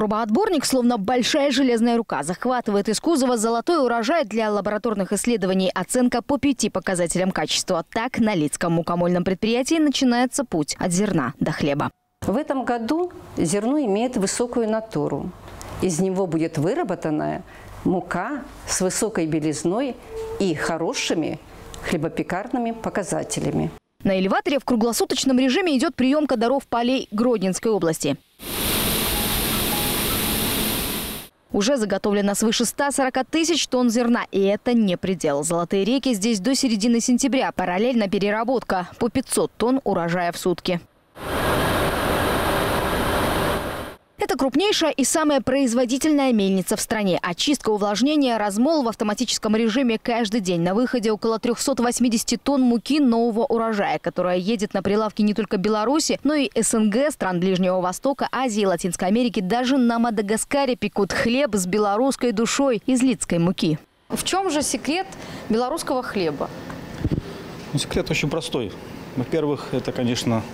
Пробоотборник, словно большая железная рука, захватывает из кузова золотой урожай для лабораторных исследований. Оценка по пяти показателям качества. Так на Лицком мукомольном предприятии начинается путь от зерна до хлеба. В этом году зерно имеет высокую натуру. Из него будет выработана мука с высокой белизной и хорошими хлебопекарными показателями. На элеваторе в круглосуточном режиме идет приемка даров полей Гродненской области. Уже заготовлено свыше 140 тысяч тонн зерна. И это не предел. Золотые реки здесь до середины сентября. Параллельно переработка. По 500 тонн урожая в сутки. Это крупнейшая и самая производительная мельница в стране. Очистка, увлажнение, размол в автоматическом режиме каждый день. На выходе около 380 тонн муки нового урожая, которая едет на прилавки не только Беларуси, но и СНГ, стран Ближнего Востока, Азии, Латинской Америки. Даже на Мадагаскаре пекут хлеб с белорусской душой из лицкой муки. В чем же секрет белорусского хлеба? Ну, секрет очень простой. Во-первых, это, конечно,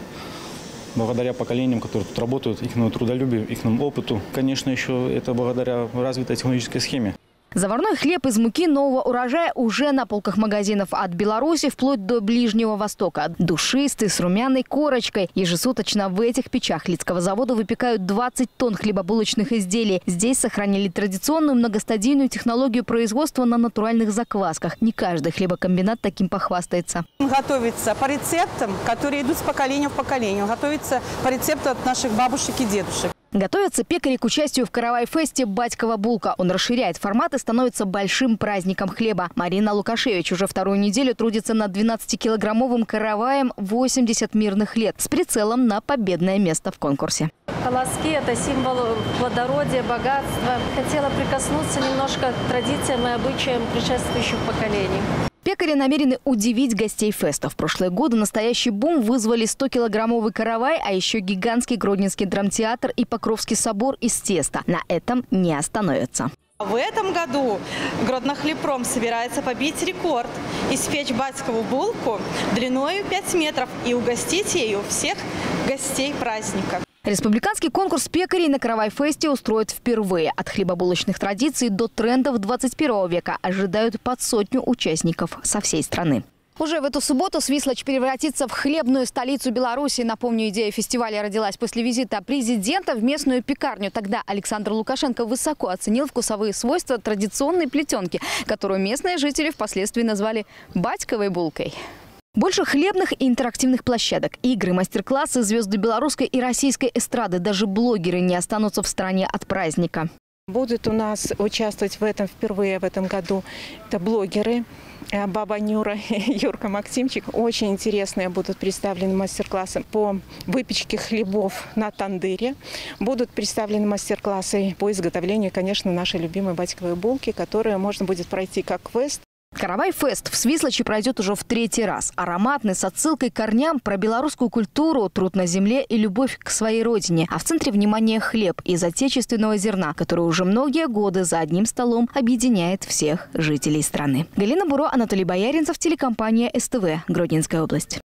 благодаря поколениям, которые тут работают, их трудолюбию, их опыту. Конечно, еще это благодаря развитой технологической схеме. Заварной хлеб из муки нового урожая уже на полках магазинов от Беларуси вплоть до Ближнего Востока. Душистый, с румяной корочкой. Ежесуточно в этих печах Лицкого завода выпекают 20 тонн хлебобулочных изделий. Здесь сохранили традиционную многостадийную технологию производства на натуральных заквасках. Не каждый хлебокомбинат таким похвастается. Готовится по рецептам, которые идут с поколения в поколение. Готовится по рецепту от наших бабушек и дедушек. Готовятся пекари к участию в каравай-фесте «Батькова булка». Он расширяет формат и становится большим праздником хлеба. Марина Лукашевич уже вторую неделю трудится над 12-килограммовым караваем 80 мирных лет с прицелом на победное место в конкурсе. Колоски – это символ плодородия, богатства. Хотела прикоснуться немножко к традициям и обычаям предшествующих поколений. Пекари намерены удивить гостей феста. В прошлые годы настоящий бум вызвали 100-килограммовый каравай, а еще гигантский Гродненский драмтеатр и Покровский собор из теста. На этом не остановятся. В этом году Гроднохлепром собирается побить рекорд – испечь батькову булку длиной 5 метров и угостить ею всех гостей праздника. Республиканский конкурс пекарей на Каравай-фесте устроят впервые. От хлебобулочных традиций до трендов 21 века ожидают под сотню участников со всей страны. Уже в эту субботу Свислочь превратится в хлебную столицу Беларуси. Напомню, идея фестиваля родилась после визита президента в местную пекарню. Тогда Александр Лукашенко высоко оценил вкусовые свойства традиционной плетенки, которую местные жители впоследствии назвали «батьковой булкой». Больше хлебных и интерактивных площадок, игры, мастер-классы, звезды белорусской и российской эстрады. Даже блогеры не останутся в стороне от праздника. Будут у нас участвовать в этом впервые в этом году. Это блогеры, э, Баба Нюра, Юрка Максимчик. Очень интересные будут представлены мастер-классы по выпечке хлебов на тандыре. Будут представлены мастер-классы по изготовлению, конечно, нашей любимой батьковой булки, которую можно будет пройти как квест, Каравай-фест в Свислочи пройдет уже в третий раз. Ароматный, с отсылкой к корням про белорусскую культуру, труд на земле и любовь к своей родине. А в центре внимания хлеб из отечественного зерна, который уже многие годы за одним столом объединяет всех жителей страны. Галина Буро, Анатолий Бояринцев, телекомпания СТВ, Гродненская область.